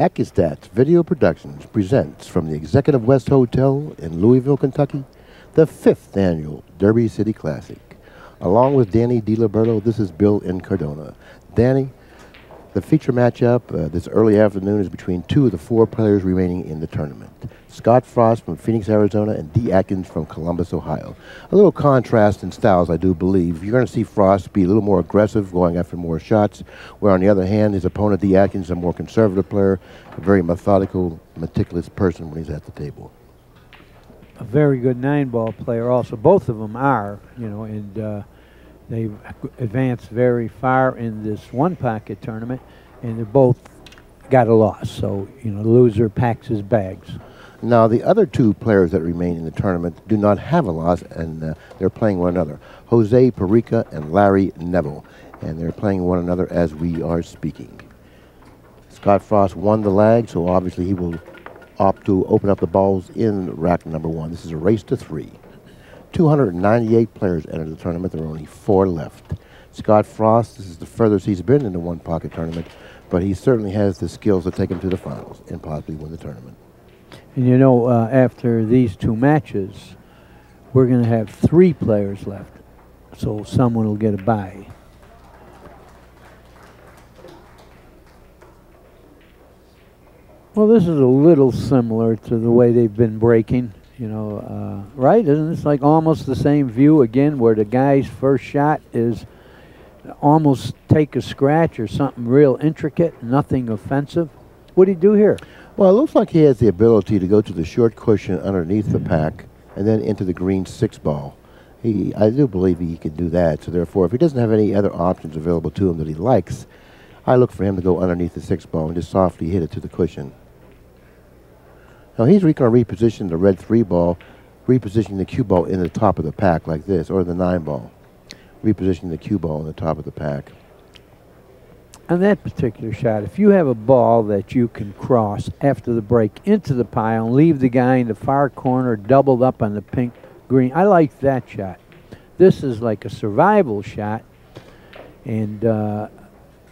AccuStats Video Productions presents from the Executive West Hotel in Louisville, Kentucky, the fifth annual Derby City Classic. Along with Danny DiLiberto, this is Bill Incardona. Danny, the feature matchup uh, this early afternoon is between two of the four players remaining in the tournament. Scott Frost from Phoenix, Arizona, and Dee Adkins from Columbus, Ohio. A little contrast in styles, I do believe. You're going to see Frost be a little more aggressive, going after more shots, where on the other hand, his opponent, Dee Adkins, is a more conservative player, a very methodical, meticulous person when he's at the table. A very good nine ball player, also. Both of them are, you know, and. Uh, They've advanced very far in this one pocket tournament, and they're both got a loss. So, you know, the loser packs his bags. Now, the other two players that remain in the tournament do not have a loss, and uh, they're playing one another Jose Parica and Larry Nevel. And they're playing one another as we are speaking. Scott Frost won the lag, so obviously he will opt to open up the balls in rack number one. This is a race to three. 298 players entered the tournament. There are only four left. Scott Frost, this is the furthest he's been in the one pocket tournament, but he certainly has the skills to take him to the finals and possibly win the tournament. And you know, uh, after these two matches, we're going to have three players left, so someone will get a bye. Well, this is a little similar to the way they've been breaking you know, uh, right? Isn't this like almost the same view again, where the guy's first shot is almost take a scratch or something real intricate, nothing offensive? What do you do here? Well, it looks like he has the ability to go to the short cushion underneath the pack and then into the green six ball. He, I do believe he can do that. So therefore, if he doesn't have any other options available to him that he likes, I look for him to go underneath the six ball and just softly hit it to the cushion. Now he's going to reposition the red three ball, repositioning the cue ball in the top of the pack like this, or the nine ball, repositioning the cue ball in the top of the pack. On that particular shot, if you have a ball that you can cross after the break into the pile and leave the guy in the far corner doubled up on the pink green, I like that shot. This is like a survival shot, and uh,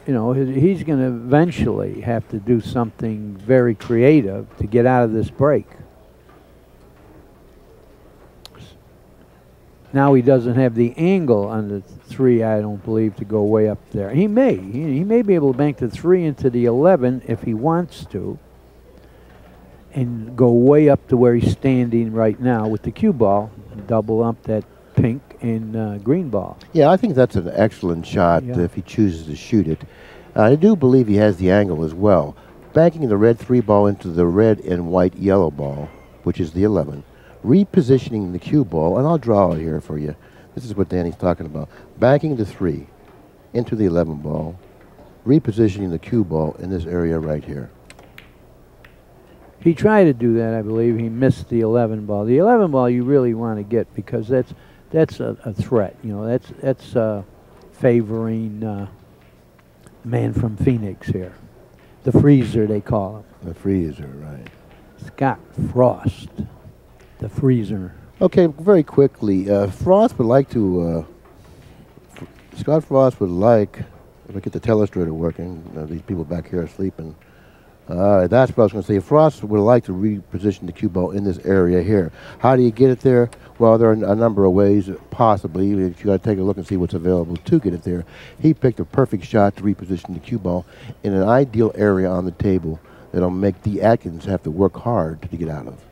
you know, he's going to eventually have to do something very creative to get out of this break. Now he doesn't have the angle on the three, I don't believe, to go way up there. He may. He, may be able to bank the three into the 11 if he wants to and go way up to where he's standing right now with the cue ball, double up that pink and uh, green ball. Yeah, I think that's an excellent shot yeah. if he chooses to shoot it. Uh, I do believe he has the angle as well. Banking the red three ball into the red and white yellow ball, which is the 11. Repositioning the cue ball, and I'll draw it here for you. This is what Danny's talking about. Banking the three into the 11 ball, repositioning the cue ball in this area right here. He tried to do that, I believe. He missed the 11 ball. The 11 ball you really want to get because that's that's a, a threat. You know, that's that's uh, favoring uh, man from Phoenix here, the freezer they call him. The freezer, right? Scott Frost, the freezer. Okay, very quickly, uh, Frost would like to. Uh, Scott Frost would like, if I get the telestrator working, these people back here are sleeping. All right, that's what I was going to say. Frost would like to reposition the cue ball in this area here. How do you get it there? Well, there are a number of ways, possibly. You got to take a look and see what's available to get it there. He picked a perfect shot to reposition the cue ball in an ideal area on the table that'll make the Adkins have to work hard to get out of.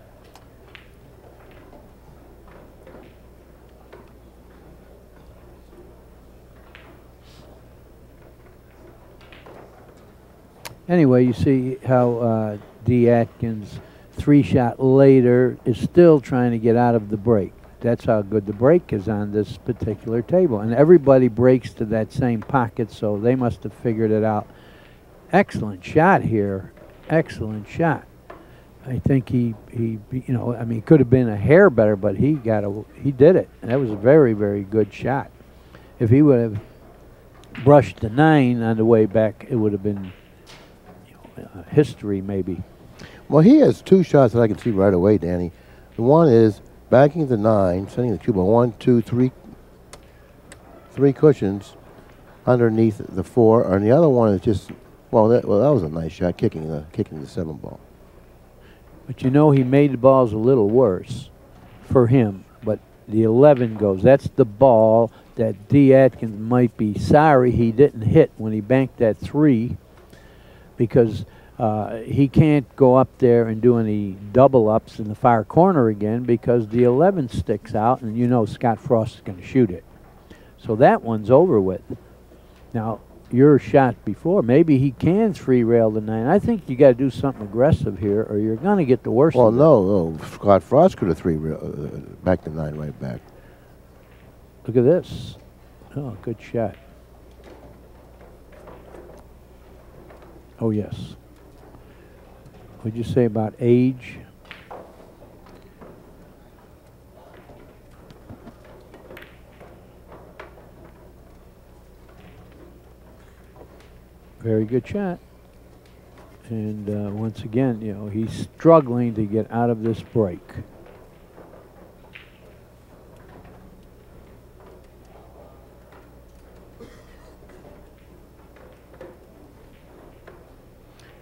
Anyway, you see how uh, Dee Adkins, three shot later, is still trying to get out of the break. That's how good the break is on this particular table. And everybody breaks to that same pocket, so they must have figured it out. Excellent shot here. Excellent shot. I think he, he you know, I mean, could have been a hair better, but he got a, he did it. That was a very, very good shot. If he would have brushed the nine on the way back, it would have been history, maybe. Well, he has two shots that I can see right away, Danny. The one is backing the nine, sending the cube on one, two, three, three cushions underneath the four, and the other one is just, Well, that well that was a nice shot, kicking the kicking the seven ball. But you know he made the balls a little worse for him. But the 11 goes. That's the ball that D. Adkins might be sorry he didn't hit when he banked that three because uh, he can't go up there and do any double ups in the far corner again because the 11 sticks out and you know Scott Frost is going to shoot it. So that one's over with. Now, your shot before, maybe he can three rail the nine. I think you got to do something aggressive here or you're going to get the worst Well, no, no. Scott Frost could have three rail, uh, back to nine right back. Look at this. Oh, good shot. Oh, yes. What'd you say about age? Very good shot. And uh, once again, you know, he's struggling to get out of this break.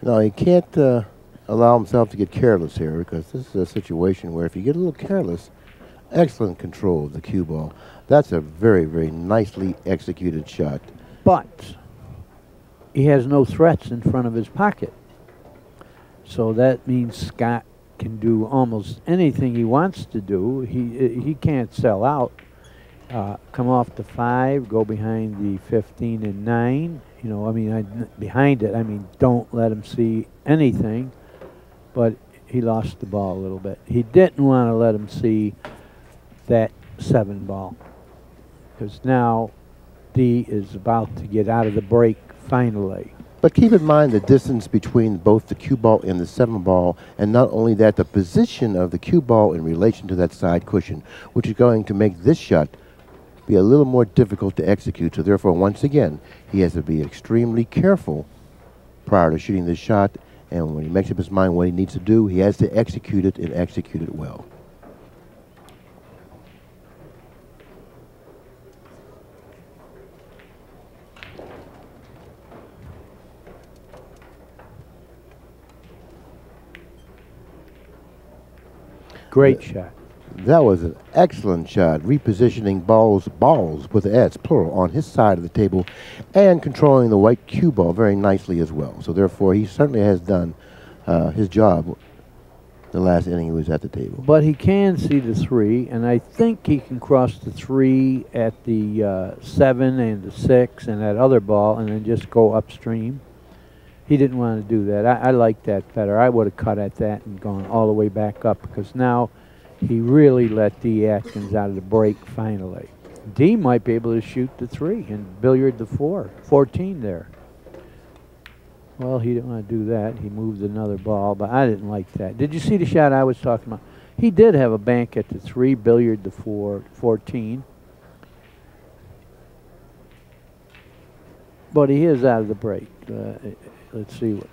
No, he can't uh, allow himself to get careless here because this is a situation where if you get a little careless, excellent control of the cue ball. That's a very, very nicely executed shot. but he has no threats in front of his pocket. So that means Scott can do almost anything he wants to do. He he can't sell out. Uh, come off the five, go behind the 15 and nine. You know, I mean, I, behind it. I mean, don't let him see anything. But he lost the ball a little bit. He didn't want to let him see that seven ball because now D is about to get out of the break finally. But keep in mind the distance between both the cue ball and the seven ball, and not only that, the position of the cue ball in relation to that side cushion, which is going to make this shot be a little more difficult to execute. So therefore, once again, he has to be extremely careful prior to shooting this shot. And when he makes up his mind what he needs to do, he has to execute it and execute it well. Great shot. That was an excellent shot, repositioning balls, balls with the S, plural, on his side of the table, and controlling the white cue ball very nicely as well. So therefore, he certainly has done uh, his job the last inning he was at the table. But he can see the three, and I think he can cross the three at the uh, seven and the six and that other ball, and then just go upstream. He didn't want to do that. I, I like that better. I would have cut at that and gone all the way back up because now he really let D. Adkins out of the break finally. D might be able to shoot the three and billiard the four. 14 there. Well, he didn't want to do that. He moved another ball, but I didn't like that. Did you see the shot I was talking about? He did have a bank at the three, billiard the four, 14. But he is out of the break. Uh, let's see what.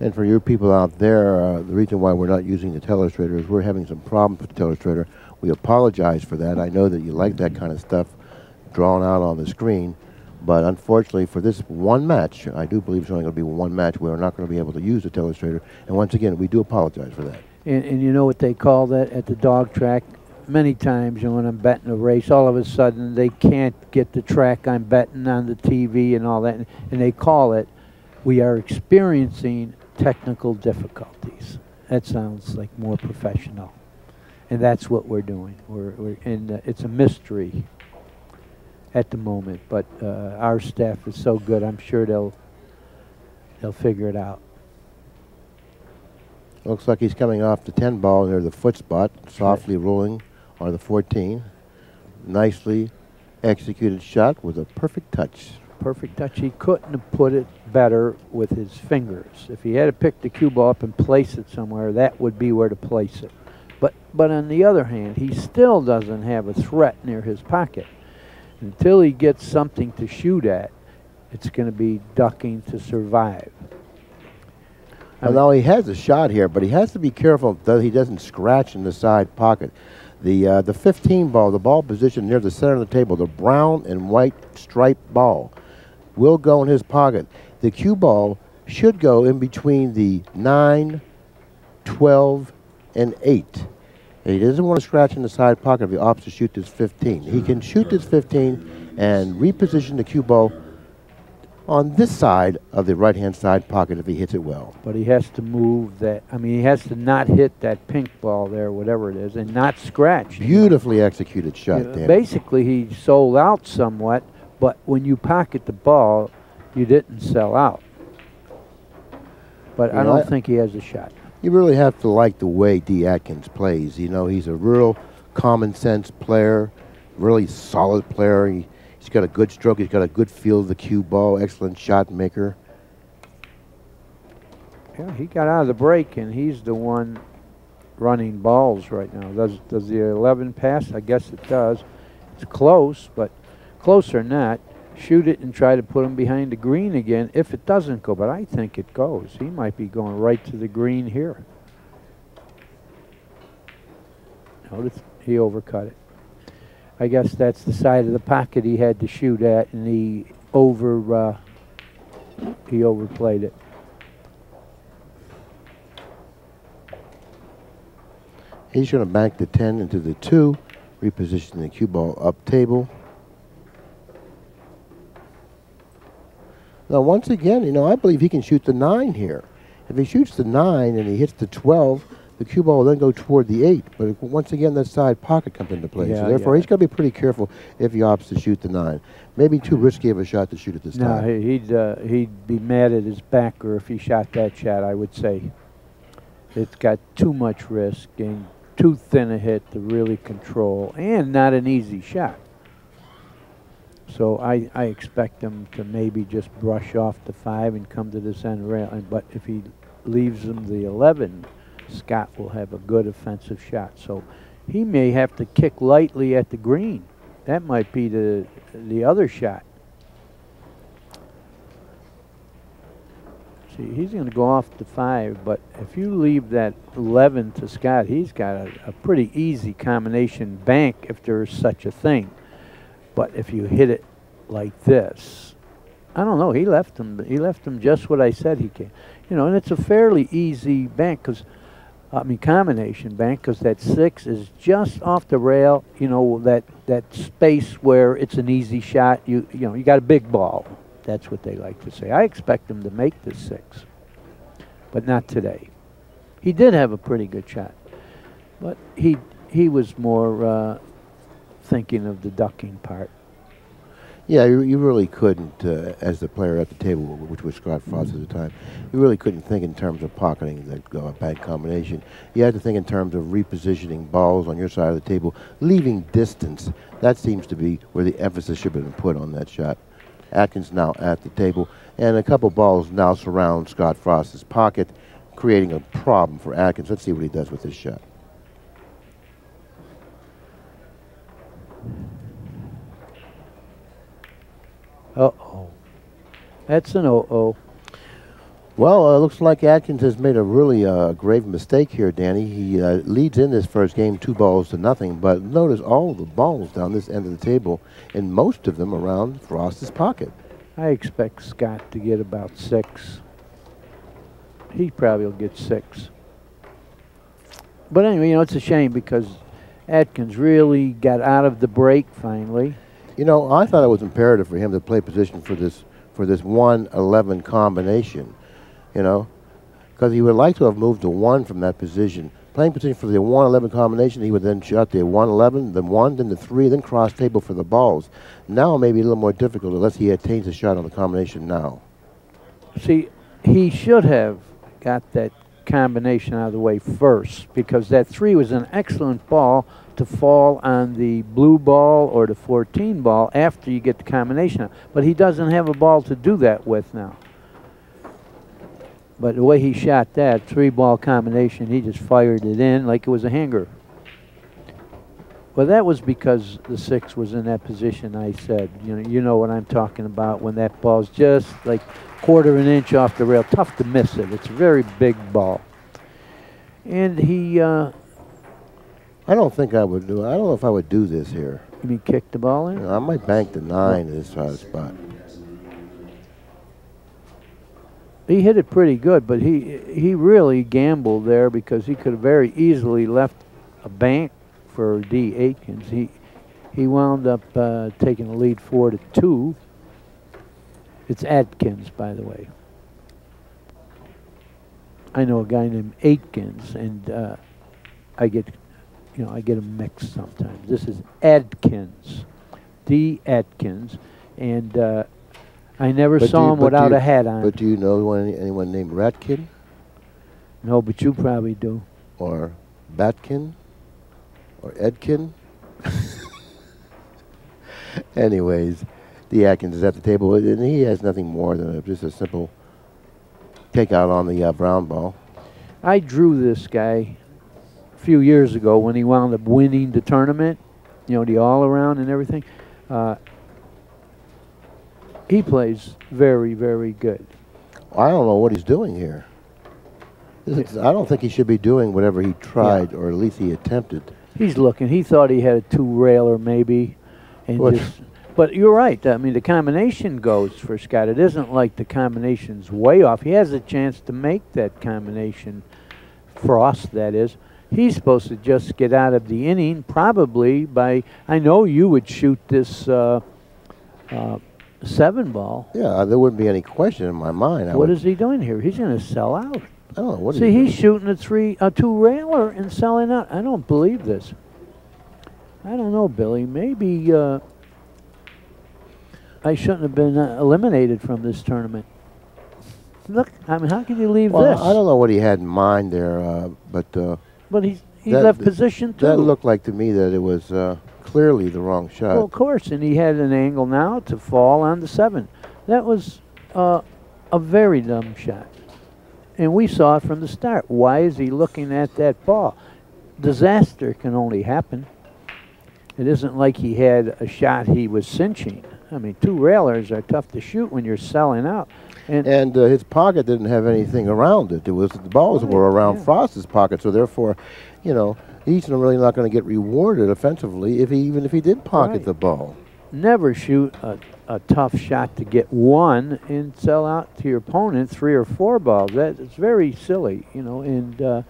And for your people out there, uh, the reason why we're not using the telestrator is we're having some problems with the telestrator. We apologize for that. I know that you like that kind of stuff drawn out on the screen, but unfortunately for this one match, I do believe it's only going to be one match, we're not going to be able to use the telestrator. And once again, we do apologize for that. And, and you know what they call that at the dog track? Many times, you know, when I'm betting a race, all of a sudden they can't get the track I'm betting on the TV and all that, and, and they call it, we are experiencing technical difficulties. That sounds like more professional. And that's what we're doing. We're, we're and uh, it's a mystery at the moment, but uh, our staff is so good. I'm sure they'll they'll figure it out. Looks like he's coming off the 10 ball near the foot spot, softly rolling on the 14. Nicely executed shot with a perfect touch. Perfect touch. He couldn't have put it better with his fingers. If he had to pick the cue ball up and place it somewhere, that would be where to place it. But but on the other hand, he still doesn't have a threat near his pocket. Until he gets something to shoot at, it's going to be ducking to survive. Now he has a shot here, but he has to be careful that he doesn't scratch in the side pocket. The, uh, the 15 ball, the ball position near the center of the table, the brown and white striped ball, will go in his pocket. The cue ball should go in between the 9, 12, and 8. And he doesn't want to scratch in the side pocket if he opts to shoot this 15. He can shoot this 15 and reposition the cue ball on this side of the right-hand side pocket if he hits it well. But he has to move that. I mean, he has to not hit that pink ball there, whatever it is, and not scratch. Beautifully executed shot, You know, Dan. basically, he sold out somewhat, but when you pocket the ball, you didn't sell out. But You I don't I- think he has a shot. You really have to like the way D. Adkins plays. You know, he's a real common sense player, really solid player. He, he's got a good stroke. He's got a good feel of the cue ball. Excellent shot maker. Yeah, he got out of the break, and he's the one running balls right now. Does does the 11 pass? I guess it does. It's close, but close or not, shoot it and try to put him behind the green again if it doesn't go. But I think it goes. He might be going right to the green here. Notice he overcut it. I guess that's the side of the pocket he had to shoot at, and he over uh, he overplayed it. He's going to bank the 10 into the 2, reposition the cue ball up table. Now, once again, you know, I believe he can shoot the 9 here. If he shoots the 9 and he hits the 12, the cue ball will then go toward the 8. But once again, that side pocket comes into play. Yeah, so therefore, yeah. he's got to be pretty careful if he opts to shoot the 9. Maybe too risky of a shot to shoot at this No, time. he- he'd uh, he'd be mad at his backer if he shot that shot. I would say it's got too much risk and too thin a hit to really control, and not an easy shot. So I, I expect him to maybe just brush off the five and come to the center rail. And but if he leaves him the eleven, Scott will have a good offensive shot. So he may have to kick lightly at the green. That might be the the other shot. See, he's going to go off the five, but if you leave that 11 to Scott, he's got a, a pretty easy combination bank if there's such a thing. But if you hit it like this, I don't know. He left him. He left him just what I said he can. You know, and it's a fairly easy bank because, I mean, combination bank because that six is just off the rail. You know, that that space where it's an easy shot. You you know, you got a big ball. That's what they like to say. I expect him to make the six, but not today. He did have a pretty good shot, but he he was more uh, thinking of the ducking part. Yeah, you, you really couldn't, uh, as the player at the table, which was Scott Frost at the time, you really couldn't think in terms of pocketing the uh, bank combination. You had to think in terms of repositioning balls on your side of the table, leaving distance. That seems to be where the emphasis should have been put on that shot. Adkins now at the table, and a couple balls now surround Scott Frost's pocket, creating a problem for Adkins. Let's see what he does with this shot. Uh oh. That's an oh oh. Well, uh, looks like Adkins has made a really uh, grave mistake here, Danny. He uh, leads in this first game two balls to nothing, but notice all the balls down this end of the table, and most of them around Frost's pocket. I expect Scott to get about six. He probably will get six. But anyway, you know, it's a shame because Adkins really got out of the break finally. You know, I thought it was imperative for him to play position for this for this 1-11 combination, you know, because he would like to have moved to one from that position. Playing position for the 1-11 combination, he would then shot the 1-11, then 1, then the 3, then cross table for the balls. Now it may be a little more difficult unless he attains a shot on the combination now. See, he should have got that combination out of the way first because that three was an excellent ball to fall on the blue ball or the 14 ball after you get the combination out. But he doesn't have a ball to do that with now. But the way he shot that three ball combination, he just fired it in like it was a hanger. Well, that was because the six was in that position. I said, you know, you know what I'm talking about when that ball's just like quarter of an inch off the rail. Tough to miss it. It's a very big ball. And he, uh, I don't think I would do. I don't know if I would do this here. You mean kick the ball in? You know, I might bank the nine in this uh, spot. He hit it pretty good, but he he really gambled there because he could have very easily left a bank for D. Adkins. He he wound up uh, taking the lead four to two. It's Adkins, by the way. I know a guy named Atkins, and uh, I get, you know, I get them mixed sometimes. This is Adkins, D. Adkins, and uh, I never But saw you- him without you- a hat on. But do you know anyone, anyone named Ratkin no, but you probably do. or Batkin or Edkin? Anyways, the Adkins is at the table, and he has nothing more than a, just a simple takeout on the uh, brown ball. I drew this guy a few years ago when he wound up winning the tournament, you know, the all around and everything. Uh, he plays very, very good. I don't know what he's doing here. I don't think he should be doing whatever he tried, or at least he attempted. He's looking. He thought he had a two railer maybe, and What- just. But you're right. I mean, the combination goes for Scott. It isn't like the combination's way off. He has a chance to make that combination, Frost. That is. He's supposed to just get out of the inning probably by. I know you would shoot this uh, uh, seven ball. Yeah, there wouldn't be any question in my mind. I What would- is he doing here? He's going to sell out. I don't know what See, he's he's shooting a three, a two railer and selling out. I don't believe this. I don't know, Billy. Maybe uh, I shouldn't have been uh, eliminated from this tournament. Look, I mean, how can you leave Well, this? I don't know what he had in mind there, uh, but uh, But he's he that- left position too. that looked like to me that it was uh, clearly the wrong shot. Well, of course, and he had an angle now to fall on the seven. That was uh, a very dumb shot, and we saw it from the start. Why is he looking at that ball? Disaster can only happen. It isn't like he had a shot he was cinching. I mean, two railers are tough to shoot when you're selling out. And, and uh, his pocket didn't have anything around it. It was the balls Right, were around yeah. Frost's pocket, so therefore, you know, he's really not going to get rewarded offensively if he even if he did pocket Right. the ball. Never shoot a, a tough shot to get one and sell out to your opponent three or four balls. That it's very silly, you know. And uh,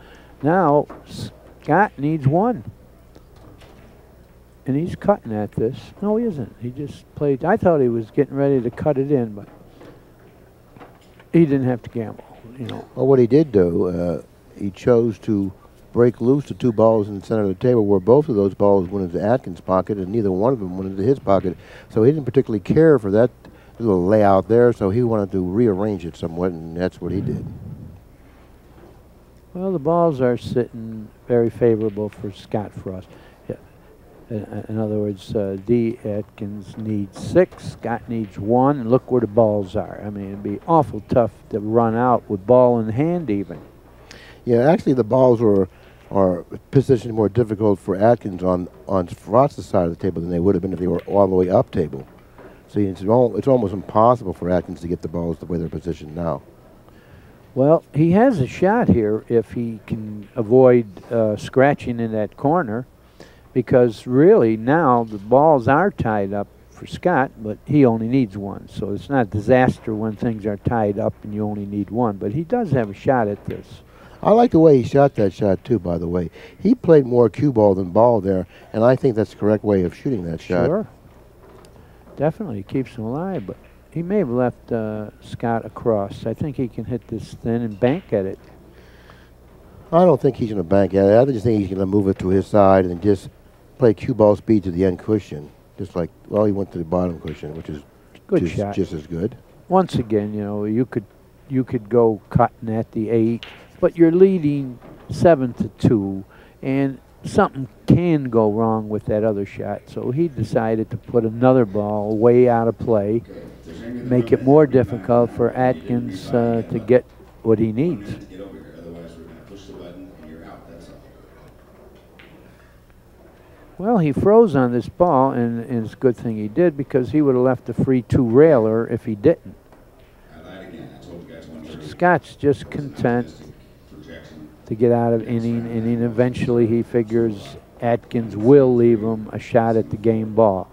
now Scott needs one, and he's cutting at this. No, he isn't. He just played. I thought he was getting ready to cut it in, but he didn't have to gamble, you know. Well, what he did do, uh, he chose to break loose the two balls in the center of the table, where both of those balls went into Adkins' pocket, and neither one of them went into his pocket. So he didn't particularly care for that little layout there. So he wanted to rearrange it somewhat, and that's what he did. Well, the balls are sitting very favorable for Scott Frost. In, in other words, uh, D. Adkins needs six, Scott needs one, and look where the balls are. I mean, it'd be awful tough to run out with ball in hand even. Yeah, actually, the balls were are positioned more difficult for Adkins on on Frost's side of the table than they would have been if they were all the way up table. See, it's, al- it's almost impossible for Adkins to get the balls the way they're positioned now. Well, he has a shot here if he can avoid uh, scratching in that corner, because really now the balls are tied up for Scott, but he only needs one. So it's not disaster when things are tied up and you only need one. But he does have a shot at this. I like the way he shot that shot too. By the way, he played more cue ball than ball there, and I think that's the correct way of shooting that shot. Sure. Definitely keeps him alive, but he may have left uh, Scott across. I think he can hit this thin and bank at it. I don't think he's going to bank at it. I just think he's going to move it to his side and just play cue ball speed to the end cushion. Just like, well, he went to the bottom cushion, which is Good just, shot. just as good. Once again, you know, you could you could go cutting at the eight, but you're leading seven to two, and something can go wrong with that other shot. So he decided to put another ball way out of play, make it more difficult for Adkins uh, to get what he needs. Well, he froze on this ball, and, and it's a good thing he did because he would have left a free two railer if he didn't. Scott's just content. To get out of inning, and then eventually he figures Adkins will leave him a shot at the game ball.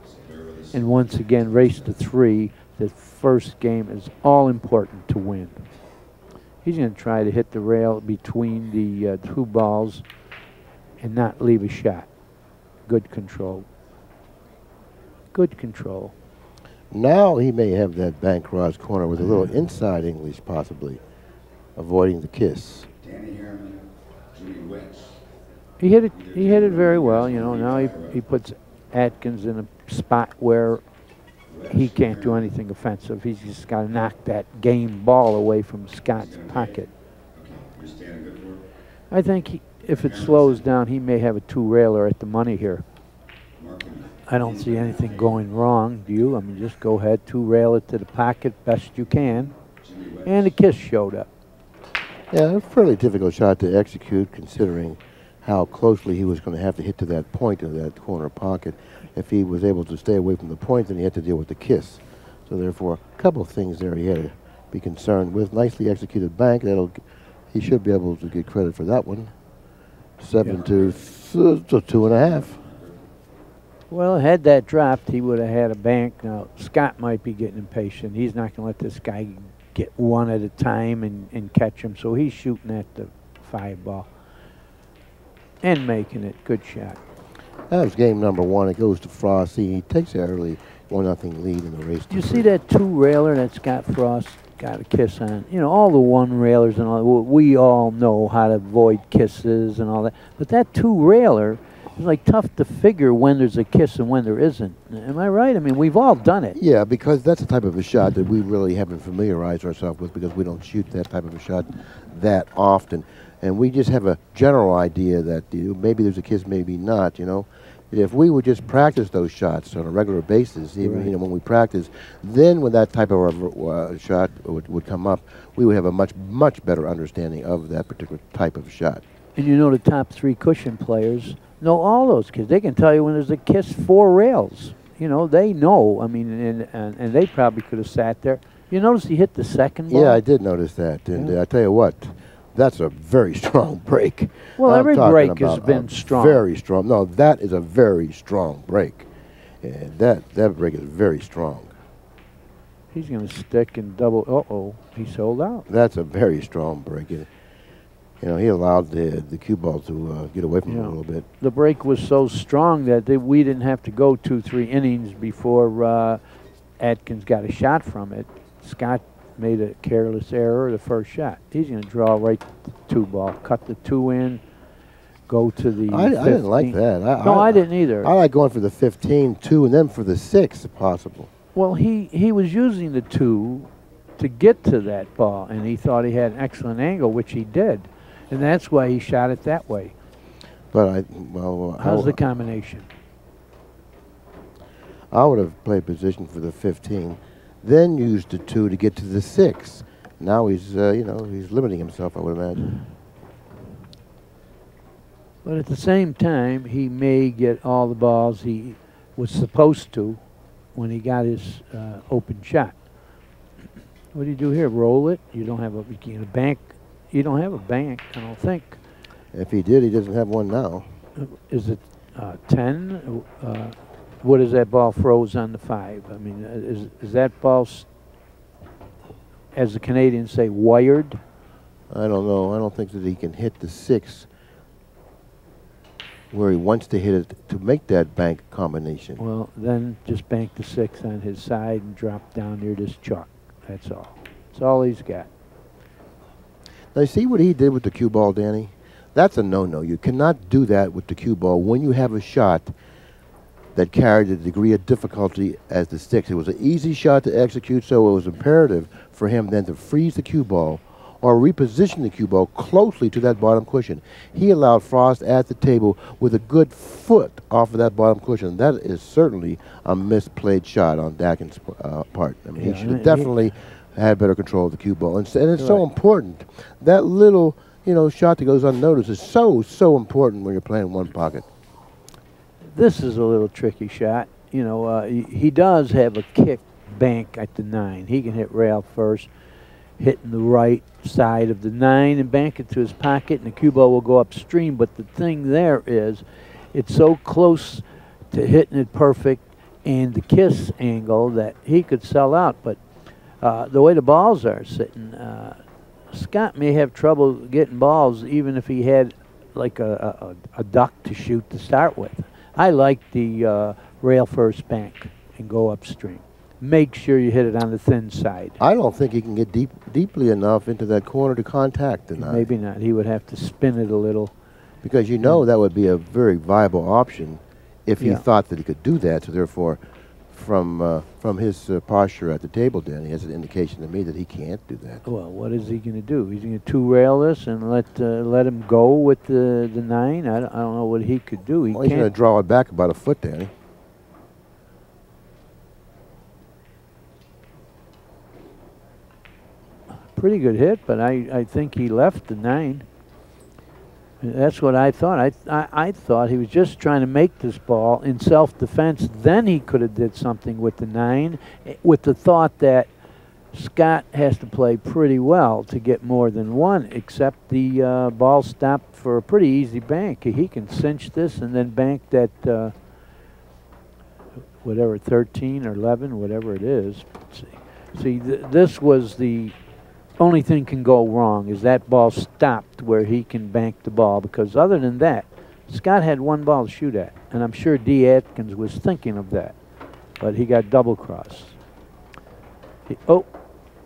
And once again, race to three. The first game is all important to win. He's going to try to hit the rail between the uh, two balls and not leave a shot. Good control. Good control. Now he may have that bank cross corner with a little inside English, possibly, avoiding the kiss. Danny Harriman, Jimmy Wentz. He hit it. He hit it very well. You know. Now he he puts Adkins in a spot where he can't do anything offensive. He's just got to knock that game ball away from Scott's pocket. I think he, if it slows down, he may have a two railer at the money here. I don't see anything going wrong. Do you? I mean, just go ahead, two rail it to the pocket best you can, and the kiss showed up. Yeah, a fairly difficult shot to execute considering how closely he was going to have to hit to that point in that corner pocket. If he was able to stay away from the point, then he had to deal with the kiss. So therefore, a couple of things there he had to be concerned with. Nicely executed bank. That'll he should be able to get credit for that one. Seven Yeah. to th- to two and a half. Well, had that dropped, he would have had a bank. Now, Scott might be getting impatient. He's not going to let this guy get one at a time and, and catch him, so he's shooting at the five ball and making it. Good shot. That was game number one. It goes to Frosty. He takes an early one nothing lead in the race. Do you see that two railer that Scott Frost got a kiss on? You know, all the one railers and all. We all know how to avoid kisses and all that, but that two railer is like tough to figure when there's a kiss and when there isn't. Am I right? I mean, we've all done it. Yeah, because that's the type of a shot that we really haven't familiarized ourselves with because we don't shoot that type of a shot that often. And we just have a general idea that you know, maybe there's a kiss, maybe not, you know. If we would just practice those shots on a regular basis, even Right. you know when we practice, then when that type of a, uh, shot would, would come up, we would have a much much better understanding of that particular type of shot. And you know the top three cushion players know all those kids. They can tell you when there's a kiss four rails. You know, they know. I mean, and, and, and they probably could have sat there. You notice he hit the second ball? Yeah, I did notice that, and Yeah. I tell you what, that's a very strong break. Well, I'm every break has been strong. Very strong. No, that is a very strong break. And that that break is very strong. He's going to stick and double. Uh oh, he sold out. That's a very strong break. You know, he allowed the the cue ball to uh, get away from him a little bit. The break was so strong that they, we didn't have to go two, three innings before uh, Adkins got a shot from it. Scott made a careless error the first shot. He's going to draw right the two ball, cut the two in, go to the. I, I didn't like that. I, No, I, didn't either. I like going for the 15, 2, and then for the 6 if possible. well, he, he was using the two to get to that ball, and he thought he had an excellent angle, which he did. And that's why he shot it that way. But I, well, How's I, the combination? I would have played position for the 15, then used the 2 to get to the 6. Now he's, uh, you know, he's limiting himself, I would imagine. But at the same time, he may get all the balls he was supposed to when he got his uh, open shot. What do you do here? Roll it? You don't have a, you can- a bank. You don't have a bank, I don't think. If he did, he doesn't have one now. Is it uh, 10? Uh, what is that ball froze on the five? I mean, uh, is, is that ball, as the Canadians say, wired? I don't know. I don't think that he can hit the 6 where he wants to hit it to make that bank combination. Well, then just bank the six on his side and drop down near this chalk. That's all. That's all he's got. Now, see what he did with the cue ball, Danny? That's a no-no. You cannot do that with the cue ball when you have a shot that carried a degree of difficulty as the six. It was an easy shot to execute, so it was imperative for him then to freeze the cue ball or reposition the cue ball closely to that bottom cushion. He allowed Frost at the table with a good foot off of that bottom cushion. That is certainly a misplayed shot on Dakin's uh, part. I mean, Yeah, he should have definitely had better control of the cue ball. And, and it's so important. That little, you know, shot that goes unnoticed is so, so important when you're playing one pocket. This is a little tricky shot. You know, uh, he, he does have a kick bank at the nine. He can hit rail first, hitting the right side of the nine and bank it to his pocket, and the cue ball will go upstream. But the thing there is, it's so close to hitting it perfect and the kiss angle that he could sell out. But uh, the way the balls are sitting, uh, Scott may have trouble getting balls even if he had like a, a, a duck to shoot to start with. I like the uh, rail first bank and go upstream. Make sure you hit it on the thin side. I don't think he can get deep, deeply enough into that corner to contact tonight. Maybe not. He would have to spin it a little. Because you know that would be a very viable option if he Yeah. thought that he could do that. So therefore, from uh, from his uh, posture at the table, Danny, has an indication to me that he can't do that. Well, what is he going to do? He's going to two rail this and let uh, let him go with the the nine. I don't, I don't know what he could do. He Well, he's going to draw it back about a foot, Danny. Pretty good hit, but I, I think he left the nine. That's what I thought. I, I I thought he was just trying to make this ball in self-defense. Then he could have did something with the nine, eh, with the thought that Scott has to play pretty well to get more than one. Except the uh, ball stopped for a pretty easy bank. He can cinch this and then bank that uh, whatever 13 or 11, whatever it is. See, see th- this was the only thing can go wrong is that ball stopped where he can bank the ball because other than that, Scott had one ball to shoot at, and I'm sure D. Adkins was thinking of that, but he got double crossed. He, oh,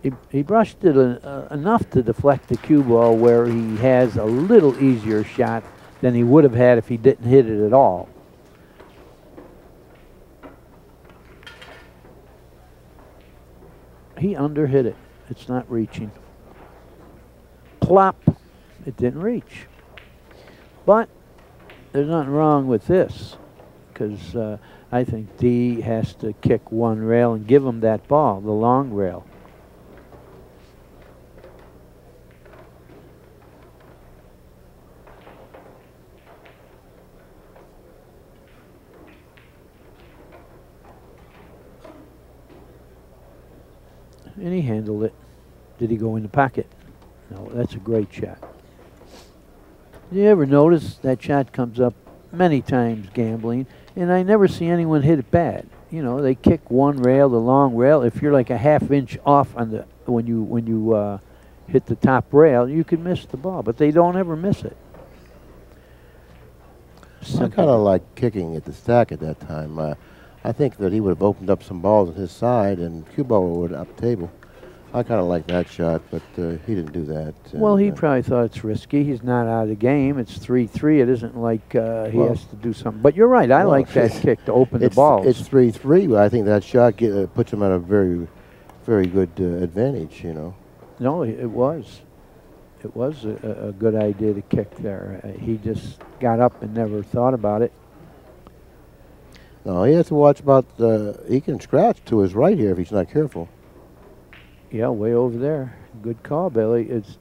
he, he brushed it uh, enough to deflect the cue ball where he has a little easier shot than he would have had if he didn't hit it at all. He underhit it. It's not reaching. Plop. It didn't reach. But there's nothing wrong with this because uh, I think D has to kick one rail and give him that ball, the long rail. And he handled it. Did he go in the pocket? No, that's a great shot. You ever notice that shot comes up many times gambling, and I never see anyone hit it bad. You know, they kick one rail, the long rail. If you're like a half inch off on the when you when you uh, hit the top rail, you can miss the ball, but they don't ever miss it. I kind of like kicking at the stack at that time. Uh, I think that he would have opened up some balls on his side and Cuba would up the table. I kind of like that shot, but uh, he didn't do that. Well, he uh, probably thought it's risky. He's not out of the game. It's three-three. It isn't like uh, he Well- has to do something. But you're right. I Well, like that kick to open the ball. It's three three, but I think that shot get, uh, puts him at a very, very good uh, advantage. You know. No, it it was. It was a, a- good idea to kick there. Uh, he just got up and never thought about it. No, he has to watch about. Uh, he can scratch to his right here if he's not careful. Yeah, way over there. Good call, Billy. It's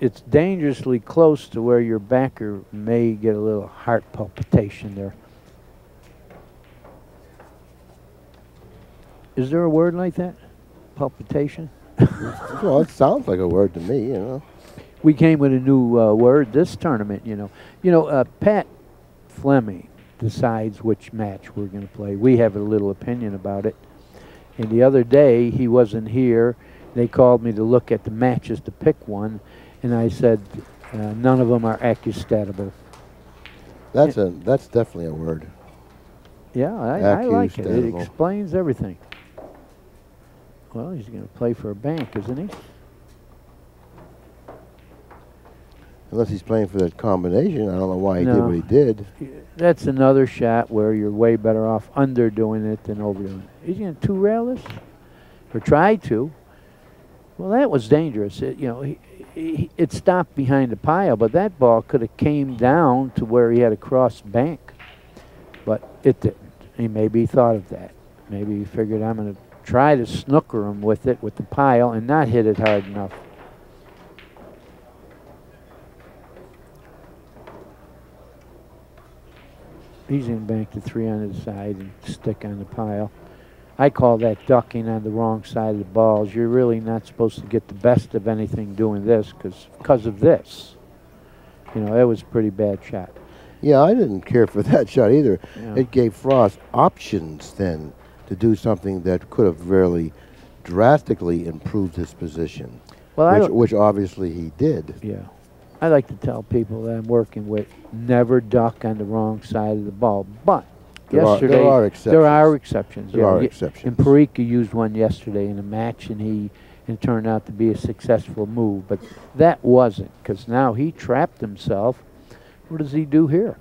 it's dangerously close to where your backer may get a little heart palpitation there. Is there a word like that? Palpitation? well, it sounds like a word to me. You know. we came with a new uh, word this tournament. You know, you know, uh, Pat Fleming decides which match we're going to play. We have a little opinion about it. And the other day he wasn't here. They called me to look at the matches to pick one, and I said uh, none of them are accustatable. That's a. That's definitely a word. Yeah, I, I like it. It explains everything. Well, he's going to play for a bank, isn't he? Unless he's playing for that combination, I don't know why he did what he did. That's another shot where you're way better off underdoing it than overdoing it. He's going to two rail this, or try to. Well, that was dangerous. It, you know, he, he, it stopped behind the pile, but that ball could have came down to where he had a cross bank, but it didn't. He maybe thought of that. Maybe he figured I'm going to try to snooker him with it with the pile and not hit it hard enough. He's in bank to three on his side and stick on the pile. I call that ducking on the wrong side of the balls. You're really not supposed to get the best of anything doing this because of this. You know, that was a pretty bad shot. Yeah, I didn't care for that shot either. Yeah. It gave Frost options then to do something that could have really drastically improved his position, Well, I which, which obviously he did. yeah. I like to tell people that I'm working with never duck on the wrong side of the ball. But There are- yesterday there are exceptions. there are exceptions. There yeah. are exceptions. And Parica used one yesterday in a match, and he it turned out to be a successful move. But that wasn't because now he trapped himself. What does he do here?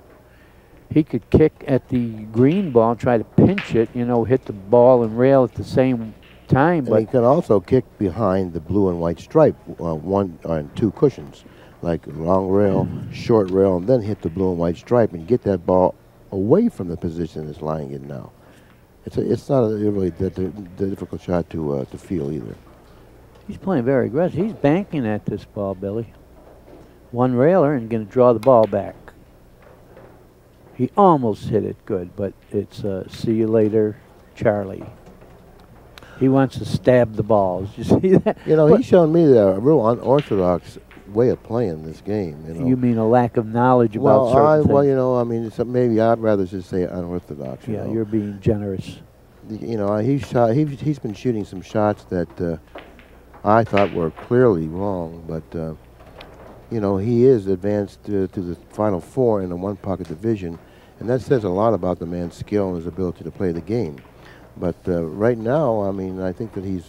He could kick at the green ball, try to pinch it, you know, hit the ball and rail at the same time. And he But can also kick behind the blue and white stripe, uh, one and two cushions, like long rail, short rail, and then hit the blue and white stripe and get that ball away from the position it's lying in now. It's a, it's not a really the difficult shot to uh, to feel either. he's playing very aggressive. He's banking at this ball, Billy. One railer and going to draw the ball back. He almost hit it good, but it's uh, see you later, Charlie. He wants to stab the balls. You see that? You know, But he's shown me the real unorthodox way of playing this game. You know. you mean a lack of knowledge well, about certain I, things? well, you know, I mean, maybe I'd rather just say unorthodox. You yeah, know. you're being generous. You know, he's shot. He's, he's been shooting some shots that uh, I thought were clearly wrong, but uh, you know, he is advanced to, to the final four in the one pocket division, and that says a lot about the man's skill and his ability to play the game. But uh, right now, I mean, I think that he's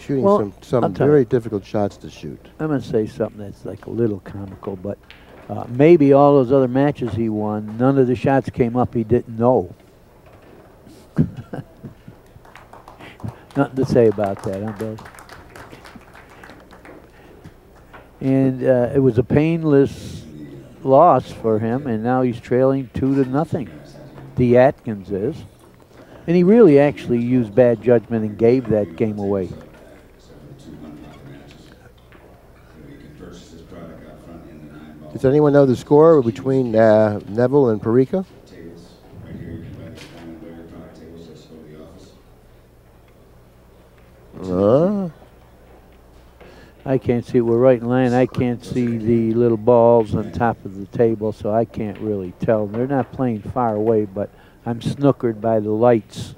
shooting Well, some some very you. difficult shots to shoot. I'm going to say something that's like a little comical, but uh, maybe all those other matches he won, none of the shots came up he didn't know. Nothing to say about that, huh, Bill? And uh, it was a painless loss for him, and now he's trailing two to nothing. D. Adkins is. And he really actually used bad judgment and gave that game away. Except for the two one-pocket matches. So you can purchase this product out front in the nine ball Does anyone know the score between uh, Nevel and Parica? tables. Right here, you can buy this diamond layer product tables, just go to the office. Uh, I can't see. We're right in line. I can't see the little balls on top of the table, so I can't really tell. They're not playing far away, but I'm snookered by the lights.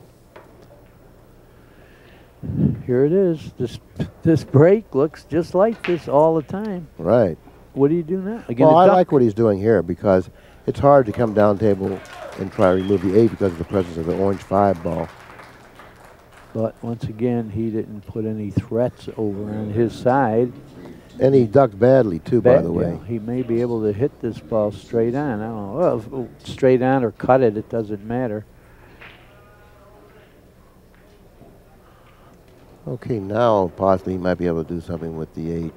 Here it is. This this break looks just like this all the time. right. What do you do now? Again, Well, I like what he's doing here because it's hard to come down table and try to remove the eight because of the presence of the orange five ball. But once again, he didn't put any threats over on his side. And he ducked badly too, by the way. yeah, he may be able to hit this ball straight on. I don't know. Well, straight on or cut it, it doesn't matter. Okay, now possibly he might be able to do something with the eight.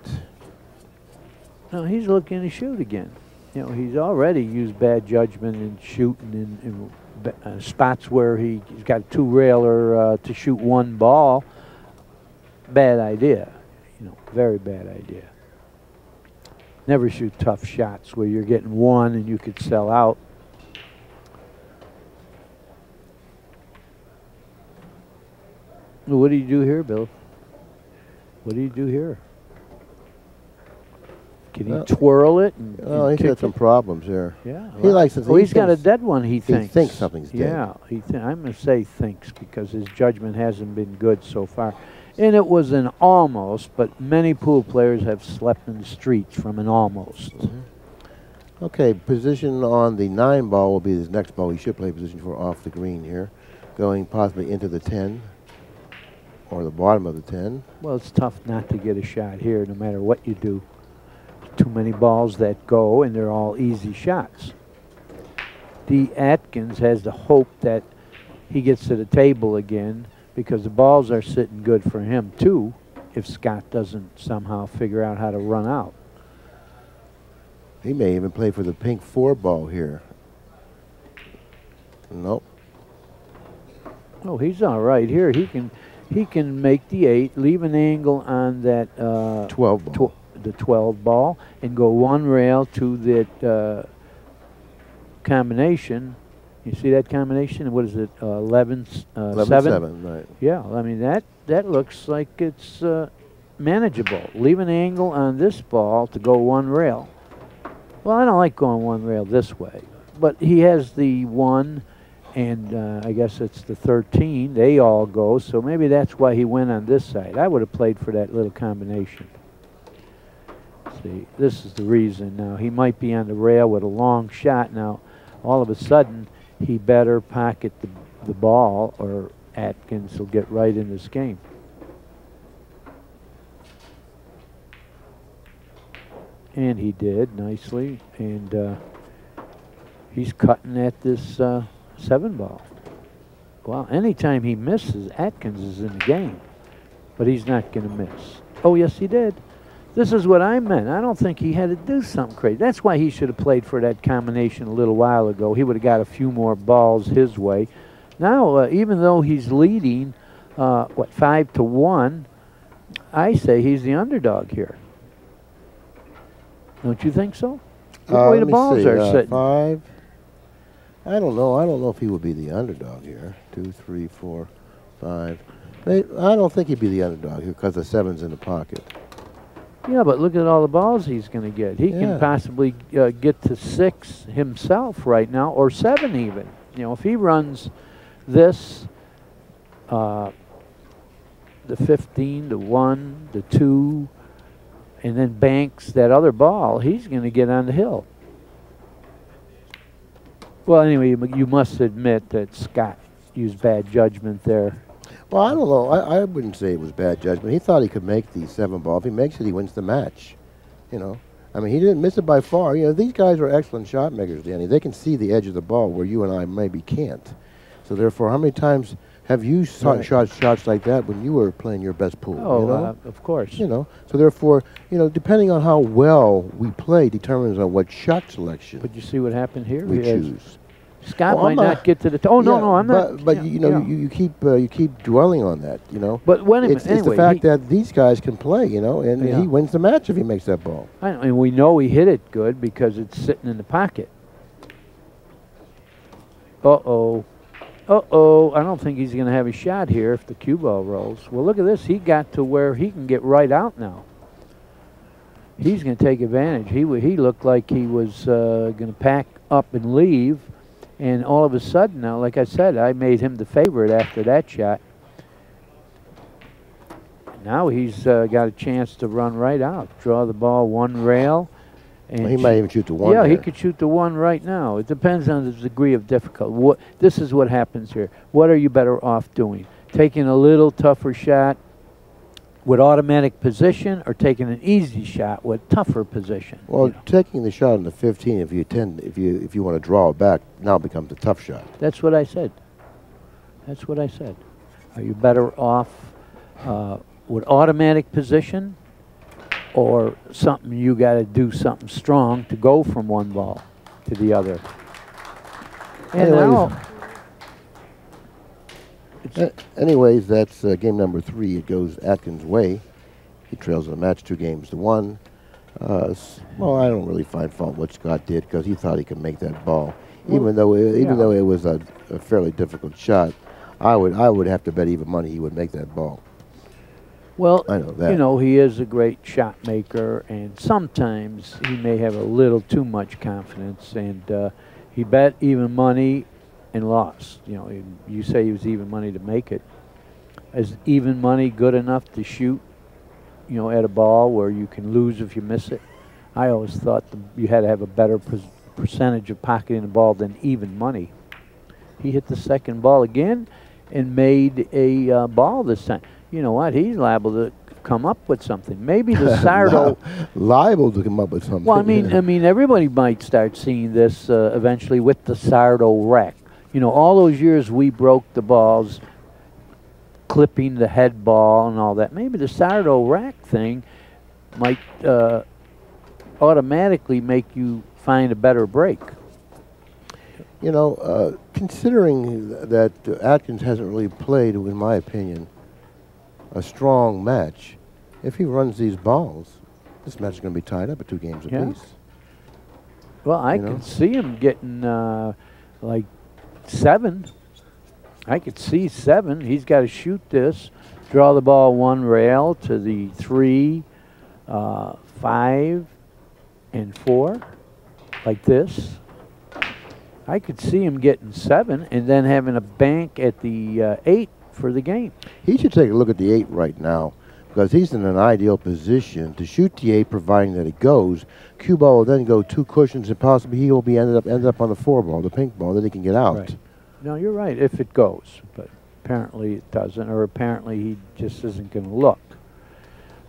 No, he's looking to shoot again. You know, he's already used bad judgment in shooting in, in uh, spots where he, he's got a two railer uh, to shoot one ball. Bad idea. You know, very bad idea. Never shoot tough shots where you're getting one and you could sell out. What do you do here, Bill? What do you do here? Can he Well, twirl it? And, Oh, and he's got some it? problems here. Yeah. He likes to- Oh, he he's got a dead one. He thinks. He thinks something's dead. Yeah. He th- I'm gonna say thinks because his judgment hasn't been good so far, and it was an almost. But many pool players have slept in the streets from an almost. Mm-hmm. Okay, position on the nine ball will be his next ball. He should play position for off the green here, going possibly into the 10 or the bottom of the 10. Well, it's tough not to get a shot here, no matter what you do. Too many balls that go, and they're all easy shots. D. Adkins has the hope that he gets to the table again because the balls are sitting good for him too. If Scott doesn't somehow figure out how to run out. He may even play for the pink four ball here. Nope. Oh, he's all right here. He can, he can make the eight, leave an angle on that uh, 12 ball. tw- the 12 ball and go one rail to that uh, combination. You see that combination? What is it? Uh, 11, s- uh, 11 7? 7, right. Yeah, I mean that that looks like it's uh, manageable. Leave an angle on this ball to go one rail. Well, I don't like going one rail this way, but he has the one, and uh, I guess it's the 13. They all go, so maybe that's why he went on this side. I would have played for that little combination. See, this is the reason. Now he might be on the rail with a long shot. Now, all of a sudden, he better pocket the the ball, or Adkins will get right in this game. And he did nicely, and uh, he's cutting at this uh, seven ball. Well, anytime he misses, Adkins is in the game, but he's not going to miss. Oh, yes, he did. This is what I meant. I don't think he had to do something crazy. That's why he should have played for that combination a little while ago. He would have got a few more balls his way. Now, uh, even though he's leading, uh, what, five to one, I say he's the underdog here. Don't you think so? The Uh, way the balls see, are uh, sitting. Five. I don't know. I don't know if he would be the underdog here. Two, three, four, five. They, I don't think he'd be the underdog here because the seven's in the pocket. Yeah, but look at all the balls he's going to get. He Yeah. can possibly uh, get to six himself right now, or seven even. You know, if he runs this, uh, the 15, the 1, the 2, and then banks that other ball, he's going to get on the hill. Well, anyway, you you must admit that Scott used bad judgment there. Well, I don't know. I, I wouldn't say it was bad judgment. He thought he could make the seven ball. If he makes it, he wins the match. You know, I mean, he didn't miss it by far. You know, these guys are excellent shot makers, Danny. They can see the edge of the ball where you and I maybe can't. So therefore, how many times have you shot, Right. shot shots like that when you were playing your best pool? Oh, you know? uh, of course. You know, so therefore, you know, depending on how well we play determines on what shot selection But you see what happened here? we choose. Scott Oh, might not, get to the. T- oh no, Yeah, no, I'm but, not. But yeah, you know, yeah. you, you keep uh, you keep dwelling on that. You know, But when a minute. it's, it's the fact he, that these guys can play. You know, and he wins the match if he makes that ball. I know, and we know he hit it good because it's sitting in the pocket. Uh oh. Uh oh. I don't think he's going to have a shot here if the cue ball rolls. Well, look at this. He got to where he can get right out now. He's going to take advantage. He he looked like he was uh, going to pack up and leave, and all of a sudden now, like I said, I made him the favorite after that shot. Now he's uh, got a chance to run right out, draw the ball one rail, and Well, he might even shoot the one. yeah, he could shoot the one right now. It depends on the degree of difficulty. What this is what happens here. What are you better off doing? Taking a little tougher shot with automatic position, or taking an easy shot with tougher position? you Well, know? taking the shot in the 15, if you tend, if you if you want to draw it back, now becomes a tough shot. that's what I said. That's what I said. Are you better off uh, with automatic position, or something you got to do something strong to go from one ball to the other? And Anyways. now, A- anyways, that's uh, game number three. It goes Adkins' way. He trails the match two games to one. Uh, well, I don't really find fault what Scott did because he thought he could make that ball, Well, even though it, even yeah. though it was a, a fairly difficult shot. I would I would have to bet even money he would make that ball. Well, I know that. you know, he is a great shot maker, and sometimes he may have a little too much confidence, and uh, he bet even money and lost. You know, you say he was even money to make it. Is even money good enough to shoot, you know, at a ball where you can lose if you miss it? I always thought the, you had to have a better per- percentage of pocketing the ball than even money. He hit the second ball again and made a uh, ball this time. You know what? He's liable to come up with something. Maybe the Sardo. liable to come up with something. well, I mean, I mean, everybody might start seeing this uh, eventually with the Sardo rack. You know, all those years we broke the balls, clipping the head ball and all that. Maybe the Sardo rack thing might uh, automatically make you find a better break. You know, uh, considering that Adkins hasn't really played, in my opinion, a strong match, if he runs these balls, this match is going to be tied up at two games Yeah. apiece. Well, I You know? can see him getting uh, like seven. I could see seven. He's got to shoot this, draw the ball one rail to the three, uh, five, and four. like this, I could see him getting seven and then having a bank at the uh, eight for the game. He should take a look at the eight right now because he's in an ideal position to shoot the eight, providing that it goes. Cue ball will then go two cushions, and possibly he will be ended up ended up on the four ball, the pink ball. Then he can get out. Right. No, you're right. If it goes, but apparently it doesn't, or apparently he just isn't going to look.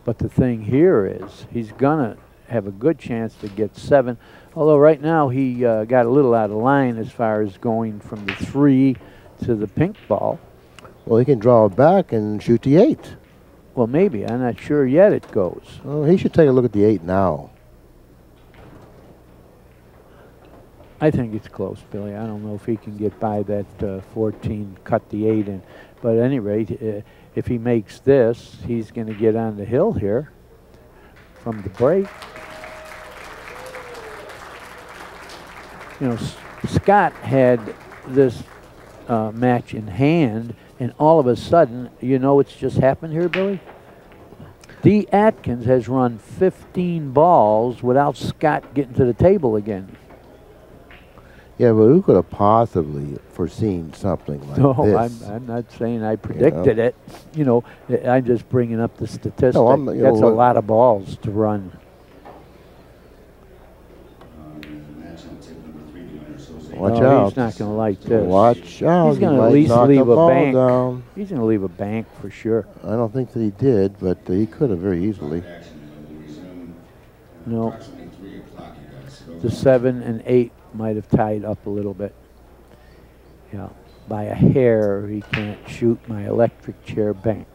But the thing here is he's gonna have a good chance to get seven. Although right now he uh, got a little out of line as far as going from the three to the pink ball. Well, he can draw it back and shoot the eight. Well, maybe. I'm not sure yet it goes. Well, he should take a look at the eight now. I think it's close, Billy. I don't know if he can get by that uh, 14, cut the 8 in. But at any rate, uh, if he makes this, he's going to get on the hill here from the break. You know, S Scott had this uh, match in hand, and all of a sudden, you know what's just happened here, Billy? D. Adkins has run 15 balls without Scott getting to the table again. Yeah, but who could have possibly foreseen something like no, this? I'm, I'm not saying I predicted you know? it. You know, I'm just bringing up the statistic. No, That's a lot of balls to run. Watch out. He's not going to like this. Watch out. He's going to at least leave a bank. Down. He's going to leave a bank for sure. I don't think that he did, but uh, he could have very easily. No. The seven and eight might have tied up a little bit. Yeah, by a hair, he can't shoot my electric chair bank.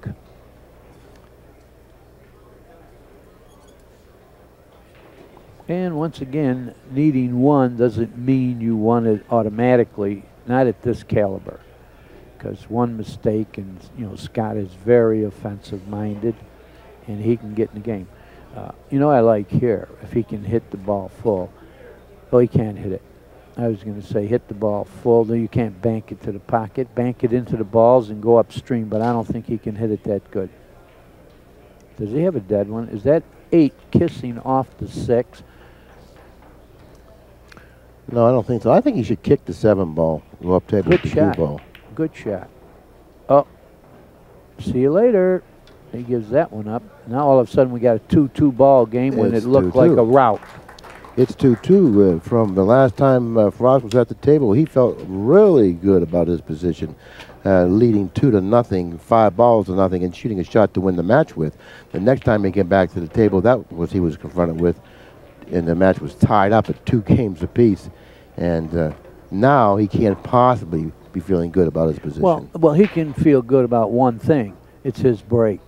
And once again, needing one doesn't mean you won it automatically, not at this caliber. Because one mistake, and you know, Scott is very offensive minded, and he can get in the game. Uh, you know, I like here, if he can hit the ball full. Oh, he can't hit it. I was going to say hit the ball full. No, you can't bank it to the pocket. Bank it into the balls and go upstream, but I don't think he can hit it that good. Does he have a dead one? Is that eight kissing off the six? No, I don't think so. I think he should kick the seven ball, go up table Good shot. two ball. Good shot. Oh, see you later. He gives that one up. Now all of a sudden we got a 2-2 ball game when It's it looked 2-2. like a rout. It's 2-2 uh, from the last time uh, Frost was at the table. He felt really good about his position, uh, leading two to nothing, five balls to nothing, and shooting a shot to win the match with. The next time he came back to the table, that was he was confronted with, and the match was tied up at two games apiece. And uh, now he can't possibly be feeling good about his position. Well, well, he can feel good about one thing. It's his break.